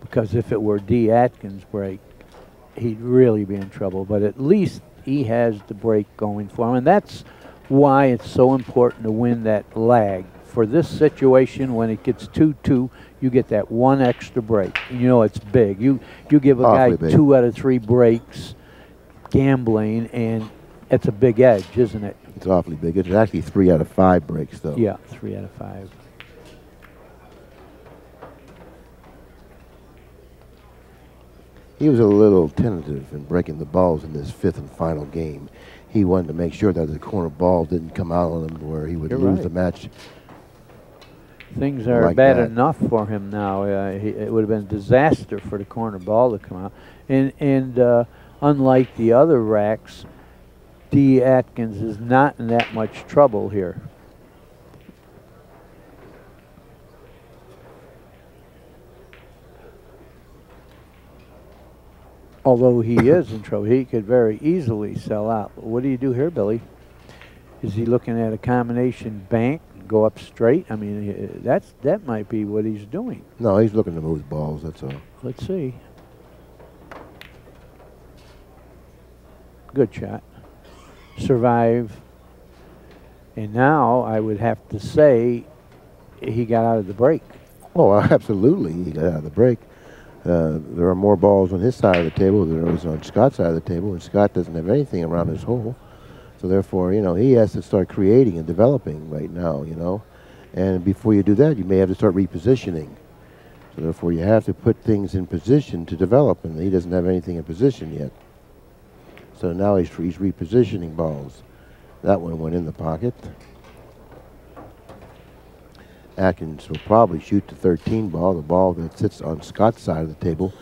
Because if it were D. Adkins' break, he'd really be in trouble. But at least he has the break going for him. And that's why it's so important to win that lag. For this situation, when it gets 2-2, you get that one extra break. You know it's big. You you give a Awfully guy big. two out of three breaks gambling, and it's a big edge, isn't it? it's awfully big. It's actually three out of five breaks, though. Yeah, three out of five. He was a little tentative in breaking the balls in this fifth and final game. He wanted to make sure that the corner ball didn't come out on him where he would You're lose right. the match. Things are Like bad that. enough for him now. Uh, he, it would have been a disaster for the corner ball to come out. And and uh, unlike the other racks, D. Adkins is not in that much trouble here. Although he is in trouble, he could very easily sell out. What do you do here, Billy? Is he looking at a combination bank, go up straight? I mean, uh, that's that might be what he's doing. No, he's looking to move balls, that's all. Let's see. Good shot. Survive. And now I would have to say he got out of the break. Oh, absolutely. He got out of the break. Uh, there are more balls on his side of the table than there is on Scott's side of the table, and Scott doesn't have anything around his hole. So therefore, you know, he has to start creating and developing right now, you know. And before you do that, you may have to start repositioning. So therefore, you have to put things in position to develop, and he doesn't have anything in position yet. So now he's, he's repositioning balls. That one went in the pocket. Adkins will probably shoot the 13 ball, the ball that sits on Scott's side of the table,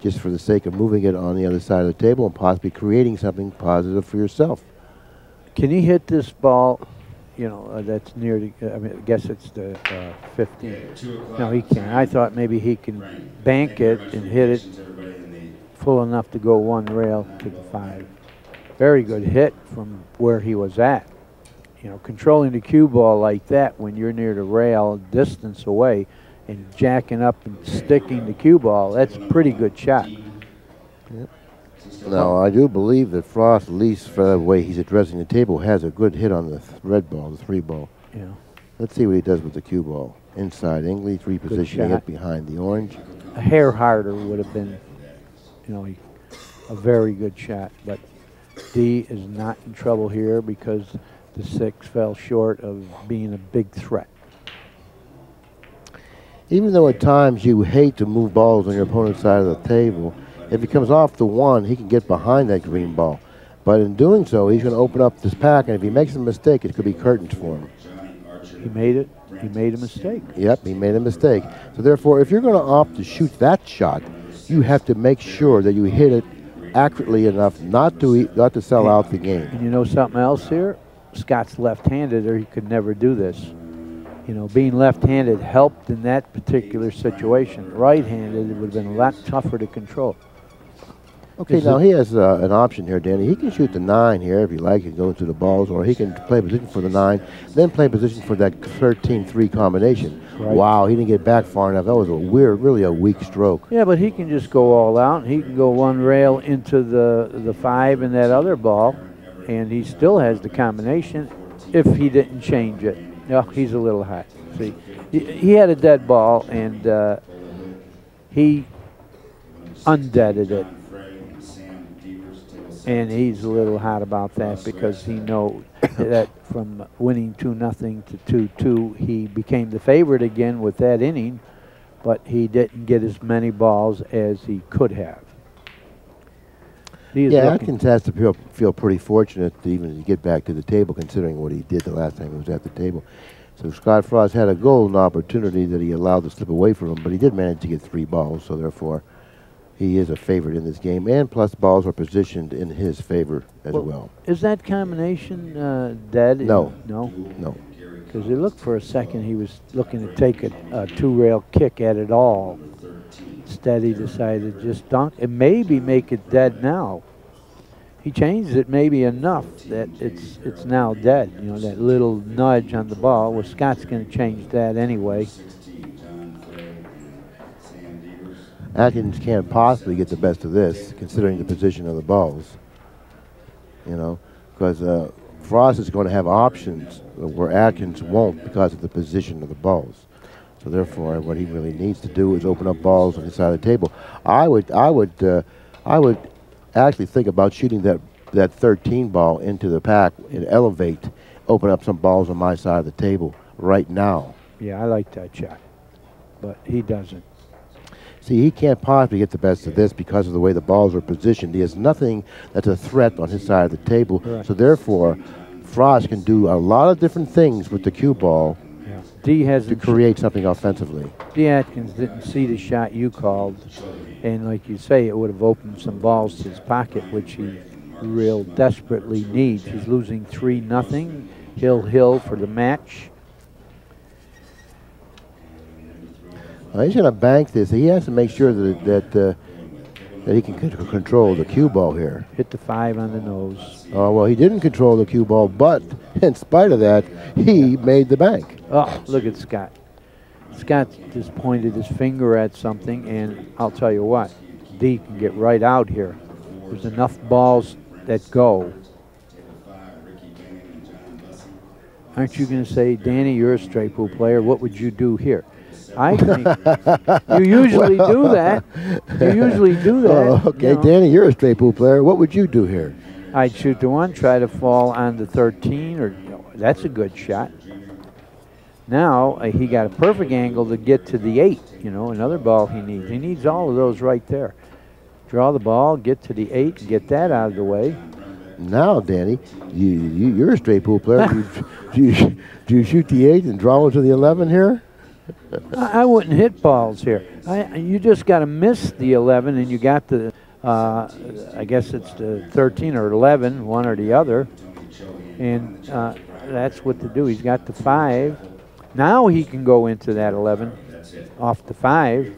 just for the sake of moving it on the other side of the table and possibly creating something positive for yourself. Can he hit this ball? You know, uh, that's near the. I mean, I guess it's the uh, 15. Okay, two o'clock. No, he can't. I thought maybe he can Right. bank Thank it and hit it patience, everybody, and the- full enough to go one rail to the five. Very good hit from where he was at. You know, controlling the cue ball like that when you're near the rail, distance away, and jacking up and sticking the cue ball, that's a pretty good shot. Now, I do believe that Frost, at least for the way he's addressing the table, has a good hit on the red ball, the three ball. Know, Let's see what he does with the cue ball. Inside English, repositioning it behind the orange. a hair harder would have been, you know, a very good shot. But D is not in trouble here because the six fell short of being a big threat. Even though at times you hate to move balls on your opponent's side of the table, if he comes off the one, he can get behind that green ball. But in doing so, he's going to open up this pack, and if he makes a mistake, it could be curtains for him. He made it. He made a mistake. Yep, he made a mistake. So therefore, if you're going to opt to shoot that shot, you have to make sure that you hit it accurately enough not to eat, not to sell out the game. And you know something else here? Scott's left-handed, or he could never do this. You know, being left-handed helped in that particular situation. Right-handed, it would have been a lot tougher to control. Okay, now he has uh, an option here, Danny. He can shoot the nine here if he likes and go into the balls, or he can play position for the nine, then play position for that 13-3 combination. Right. Wow, he didn't get back far enough. That was a weird, really a weak stroke. Yeah, but he can just go all out. He can go one rail into the the five and that other ball, and he still has the combination if he didn't change it. No, he's a little hot. See, he, he had a dead ball, and uh, he undeaded it, and he's a little hot about that because he knows that from winning two nothing to two two, he became the favorite again with that inning but he didn't get as many balls as he could have. He Yeah, Adkins has to feel, feel pretty fortunate to even get back to the table, considering what he did the last time he was at the table. So Scott Frost had a golden opportunity that he allowed to slip away from him, but he did manage to get three balls, so therefore he is a favorite in this game. And plus, balls are positioned in his favor as Well, well. Is that combination uh, dead? No. No? No. Because it looked for a second he was looking to take a, a two-rail kick at it all. Instead, he decided to just dunk and maybe make it dead now. He changed it maybe enough that it's it's now dead. You know, that little nudge on the ball. Well, Scott's going to change that anyway. Adkins can't possibly get the best of this, considering the position of the balls. You know, because uh, Frost is going to have options where Adkins won't because of the position of the balls. So therefore, what he really needs to do is open up balls on the side of the table. I would, I would, uh, I would actually think about shooting that that 13 ball into the pack and elevate, open up some balls on my side of the table right now. Yeah, I like that shot, but he doesn't. See, he can't possibly get the best of this because of the way the balls are positioned. He has nothing that's a threat on his side of the table. Correct. So therefore, Frost can do a lot of different things with the cue ball Yeah. D to create something offensively. D. Adkins didn't see the shot you called, and like you say, it would have opened some balls to his pocket, which he real desperately needs. He's losing three nothing. Hill Hill for the match. Uh, he's going to bank this. He has to make sure that that uh, that he can control the cue ball here. Hit the five on the nose. Uh, well, he didn't control the cue ball, but in spite of that, he made the bank. Oh, look at Scott. Scott just pointed his finger at something, and I'll tell you what, D can get right out here. There's enough balls that go. Aren't you going to say, Danny, you're a straight pool player. What would you do here? I think you usually do that. You usually do that. Oh, you okay, know. Danny, you're a straight pool player. What would you do here? I'd shoot the one, try to fall on the 13, or that's a good shot. Now uh, he got a perfect angle to get to the eight. You know, another ball he needs. He needs all of those right there. Draw the ball, get to the eight, get that out of the way. Now, Danny, you, you you're a straight pool player. do, you, do, you, do you shoot the eight and draw into the eleven here? I, I wouldn't hit balls here. I, you just got to miss the 11, and you got the, uh, I guess it's the 13 or 11, one or the other. And uh, that's what to do. He's got the five. Now he can go into that 11 off the five.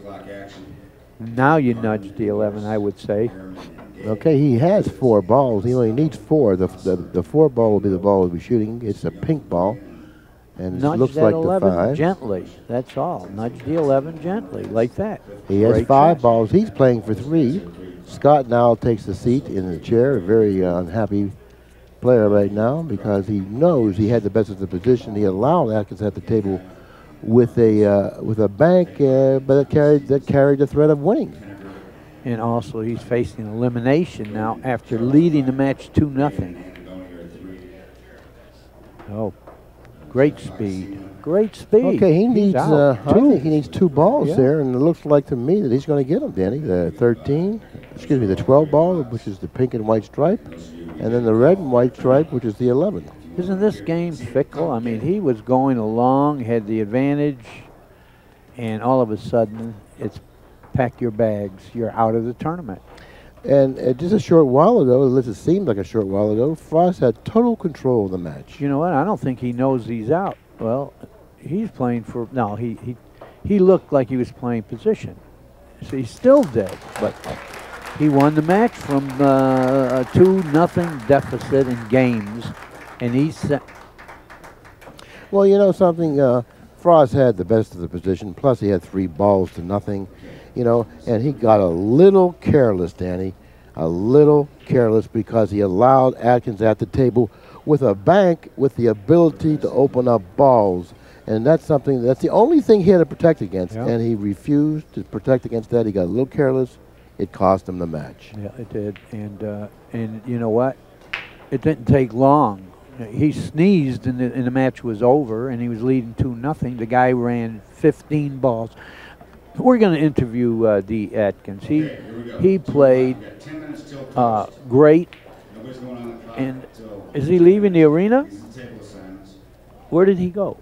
Now you nudge the 11, I would say. Okay, he has four balls. He only needs four. The, the, the four ball will be the ball we'll be shooting. It's a pink ball. And it Nudge looks that like 11 the five. gently. That's all. Nudge the 11 gently, like that. He has Great five balls. He's playing for three. Scott now takes the seat in the chair. A very uh, unhappy player right now because he knows he had the best of the position. He allowed Adkins at the table with a uh, with a bank, uh, but that carried that carried the threat of winning. And also, he's facing elimination now after leading the match 2 nothing. Oh, great speed. Great speed. Okay, he needs. Uh, I two. think he needs two balls Yeah. there, and it looks like to me that he's going to get them, Danny. The 13, excuse me, the 12 ball, which is the pink and white stripe, and then the red and white stripe, which is the 11. Isn't this game fickle? I mean, he was going along, had the advantage, and all of a sudden, it's pack your bags. You're out of the tournament. And uh, just a short while ago, at least it seemed like a short while ago, Frost had total control of the match. You know what? I don't think he knows he's out. Well, he's playing for no. He he he looked like he was playing position. So he's still dead, but he won the match from uh, a two nothing deficit in games, and he se- Well, you know something, uh, Frost had the best of the position, plus he had three balls to nothing, you know, and he got a little careless, Danny, a little careless because he allowed Adkins at the table with a bank with the ability to open up balls. And that's something, that's the only thing he had to protect against, Yeah. and he refused to protect against that. He got a little careless. It cost him the match. yeah, it did, and uh, and you know what? It didn't take long. He sneezed, and the, and the match was over, and he was leading two nothing. The guy ran 15 balls. We're going to interview uh, D. Adkins. He Okay, here we go. he played We've got 10 minutes till uh, great. Nobody's going on the clock and- Is he leaving the arena? this is the table assignments. Where did he go?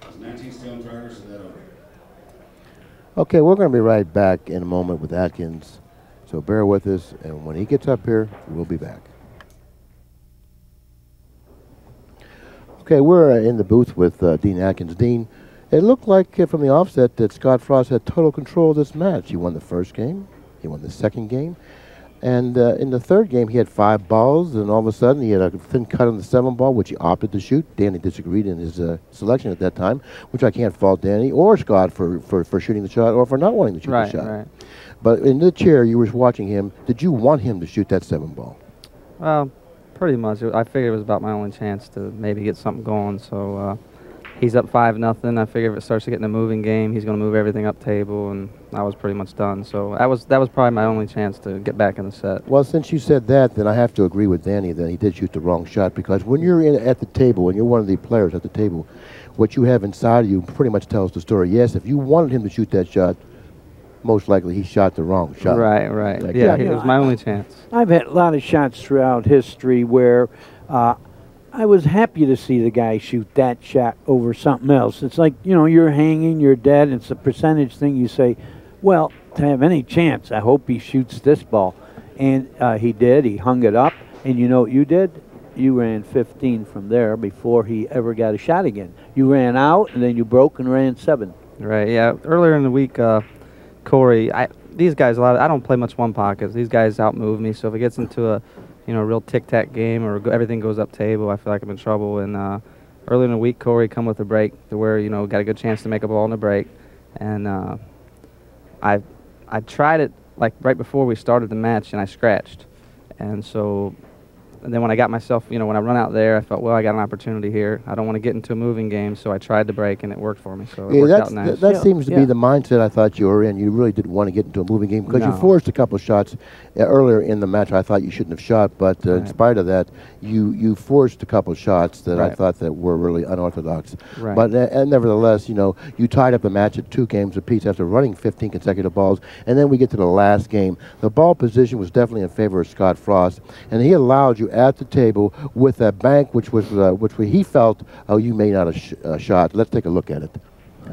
There's 19 still in progress, is that over? Okay, we're going to be right back in a moment with Adkins. So bear with us, and when he gets up here, we'll be back. Okay, we're uh, in the booth with uh, Dean Adkins. Dean, it looked like uh, from the offset that Scott Frost had total control of this match. He won the first game, he won the second game, and uh, in the third game he had five balls, and all of a sudden he had a thin cut on the seven ball, which he opted to shoot. Danny disagreed in his uh, selection at that time, which I can't fault Danny or Scott for, for, for shooting the shot or for not wanting to shoot Right, the shot. right. But in the chair, you were watching him. Did you want him to shoot that seven ball? Well, pretty much. I figured it was about my only chance to maybe get something going. So uh, he's up five nothing. I figure if it starts to get in a moving game, he's going to move everything up table, and I was pretty much done. So that was that was probably my only chance to get back in the set. Well, since you said that, then I have to agree with Danny that he did shoot the wrong shot because when you're in at the table, and you're one of the players at the table, what you have inside of you pretty much tells the story. Yes, if you wanted him to shoot that shot, most likely he shot the wrong shot. Right, right. Like yeah, that. it was my only chance. I've had a lot of shots throughout history where uh, I was happy to see the guy shoot that shot over something else. It's like, you know, you're hanging, you're dead, it's a percentage thing. You say, well, to have any chance, I hope he shoots this ball. And uh, he did. He hung it up. And you know what you did? You ran 15 from there before he ever got a shot again. You ran out, and then you broke and ran seven. Right. Yeah. Earlier in the week, uh, Corey, I these guys a lot. Of, I don't play much one pockets. These guys outmove me. So if it gets into a, you know, a real tic tac game or go, everything goes up table, I feel like I'm in trouble. And uh, earlier in the week, Corey come with a break to where you know got a good chance to make a ball in the break, and uh, I I tried it like right before we started the match, and I scratched, and so and then when I got myself, you know, when I run out there, I felt, well, I got an opportunity here. I don't want to get into a moving game, so I tried to break, and it worked for me. So it Yeah, worked that's, out nice. that, that Yeah, seems to yeah. be the mindset I thought you were in. You really didn't want to get into a moving game because you forced a couple of shots uh, earlier in the match. I thought you shouldn't have shot, but uh, in spite of that, you you forced a couple of shots that I thought that were really unorthodox. Right. But uh, and nevertheless, you know, you tied up the match at two games apiece after running 15 consecutive balls, and then we get to the last game. The ball position was definitely in favor of Scott Frost, and he allowed you at the table with that bank, which was uh, which he felt oh you may not have sh- uh, shot. Let's take a look at it.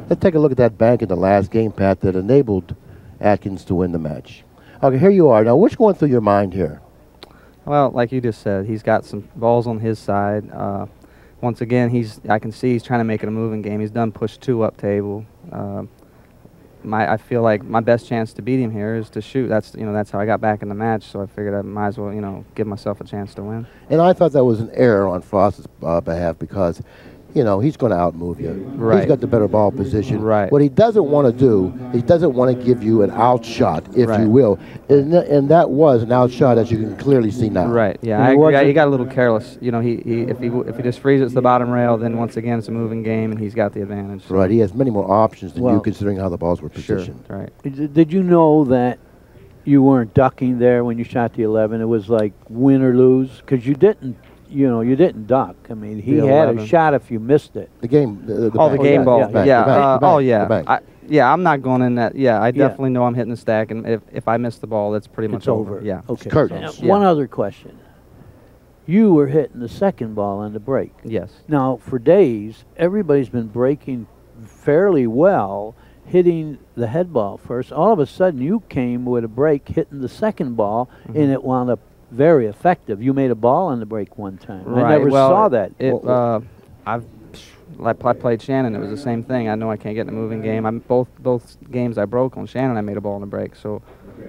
Let's take a look at that bank in the last game, Pat, that enabled Adkins to win the match. Okay, here you are. Now, what's going through your mind here? Well, like you just said, he's got some balls on his side. Uh, once again, he's I can see he's trying to make it a moving game. He's done push two up table. Uh, my I feel like my best chance to beat him here is to shoot. That's you know that's how I got back in the match. So I figured I might as well you know give myself a chance to win. And I thought that was an error on Frost's uh, behalf because, you know, he's going to outmove you. He's got the better ball position. Right. What he doesn't want to do, he doesn't want to give you an outshot, if Right. you will. And, th- and that was an outshot, as you can clearly see now. Right. Yeah. And I he agree. wasn't- He got a little careless. You know, he, he if he w- if he just freezes the bottom rail, then once again it's a moving game and he's got the advantage. So- Right. He has many more options than you, considering how the balls were positioned. Sure. positioned. Right. Did did you know that you weren't ducking there when you shot the 11? It was like win or lose because you didn't, you know, you didn't duck. I mean, he The had 11. a shot if you missed it. The game. The, the Oh, the game yeah, ball. yeah, Yeah. bank, uh, bank, oh, yeah. I, yeah. I'm not going in that. Yeah. I definitely know I'm hitting the stack, and if, if I miss the ball, that's pretty much It's over. Yeah. Okay. curtains. Now, One other question. You were hitting the second ball on the break. Yes. Now, for days, everybody's been breaking fairly well, hitting the head ball first. All of a sudden, you came with a break hitting the second ball, Mm-hmm. and it wound up very effective. You made a ball on the break one time. I never well, saw that. It, uh, I've like I played Shannon. It was the same thing. I know I can't get in a moving game. I'm both both games I broke on Shannon. I made a ball on the break. So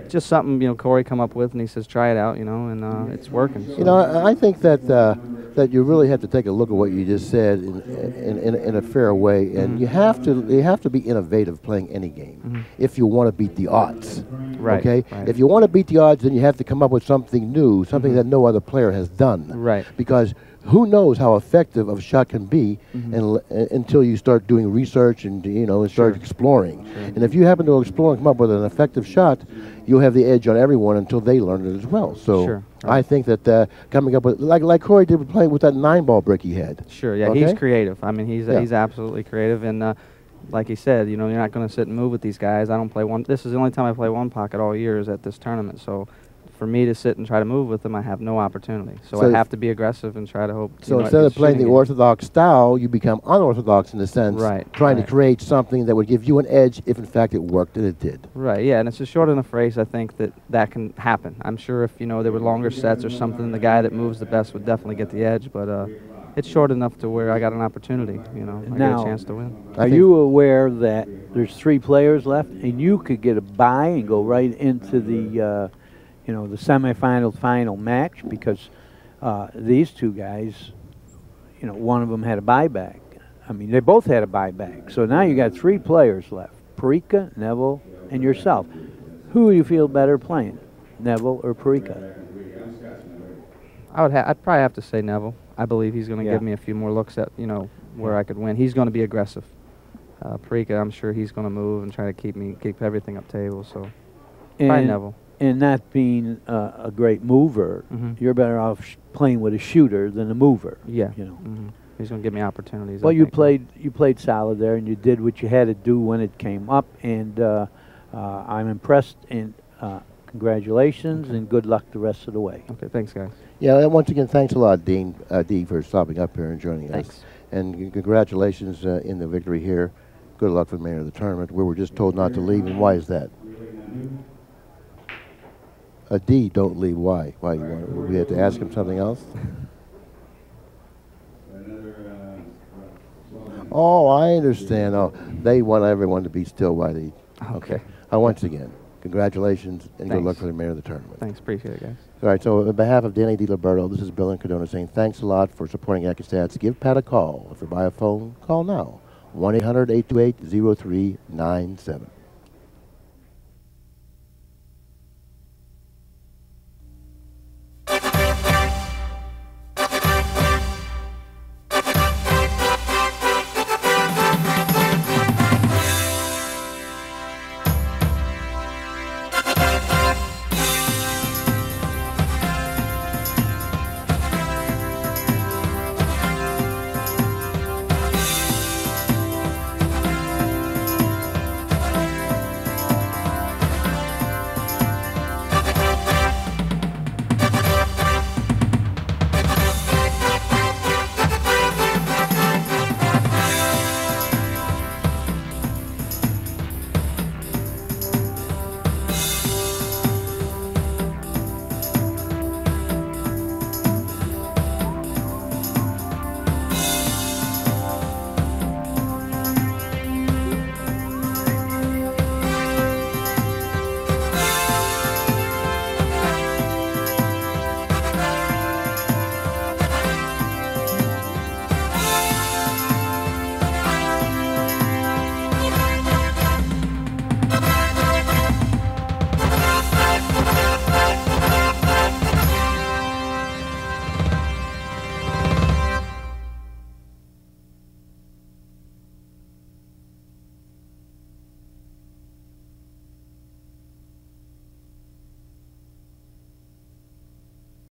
just something you know Corey come up with, and he says try it out. You know, and uh, it's working. You know, I, I think that uh, that you really have to take a look at what you just said in in, in, in a fair way, and you have to you have to be innovative playing any game if you want to beat the odds. Right, Okay. right. If you want to beat the odds, then you have to come up with something new, something that no other player has done. Right. Because who knows how effective a shot can be Mm-hmm. and, uh, until you start doing research and you know and start Sure. exploring. And if you happen to explore and come up with an effective shot, you'll have the edge on everyone until they learn it as well. So Sure, I think that uh, coming up with like like Corey did with playing with that nine ball brick he had. Sure, yeah, Okay? he's creative. I mean, he's Yeah. he's absolutely creative, and uh, like he said, you know, you're not going to sit and move with these guys. I don't play one. This is the only time I play one pocket all year is at this tournament. So, for me to sit and try to move with them, I have no opportunity. So, So I have to be aggressive and try to hope. you So know, instead of playing the shooting game. orthodox style, you become unorthodox in the sense, Right, trying right. to create something that would give you an edge if in fact it worked, and it did. Right, yeah, and it's a short enough race. I think that that can happen. I'm sure if you know there were longer sets or something, the guy that moves the best would definitely get the edge. But uh, it's short enough to where I got an opportunity. You know, I get Now- a chance to win. Are you aware that there's three players left, and you could get a bye and go right into the, uh, you know, the semifinal final match because uh, these two guys, you know, one of them had a buyback. I mean, they both had a buyback. So now you got three players left: Parica, Nevel, and yourself. Who do you feel better playing, Nevel or Parica? I would ha- I'd probably have to say Nevel. I believe he's going to Yeah. give me a few more looks at you know where I could win. He's going to be aggressive. Uh, Parica, I'm sure he's going to move and try to keep me keep everything up table. So probably And, Nevel. And not being uh, a great mover, Mhm. you're better off sh- playing with a shooter than a mover. Yeah. You know. hmm He's going to give me opportunities. I Well, you think. played you played solid there, and you did what you had to do when it came up, and uh, uh, I'm impressed. And uh, congratulations, and good luck the rest of the way. Okay, thanks, guys. Yeah, and once again, thanks a lot, Dean, uh, Dee, for stopping up here and joining Thanks. us. And c- congratulations uh, in the victory here. Good luck for the mayor of the tournament. We were just told not to leave, and why is that? A D, don't leave. Why? Why? You want, we had to ask him something else? Oh, I understand. Oh, they want everyone to be still while they. Okay. Uh, once again, congratulations and good luck for the mayor of the tournament. Thanks, appreciate it, guys. All right, so on behalf of Danny DiLiberto, this is Bill Incardona saying thanks a lot for supporting Accu-Stats. Give Pat a call. If you're by a phone, call now. 1 800 828 0397.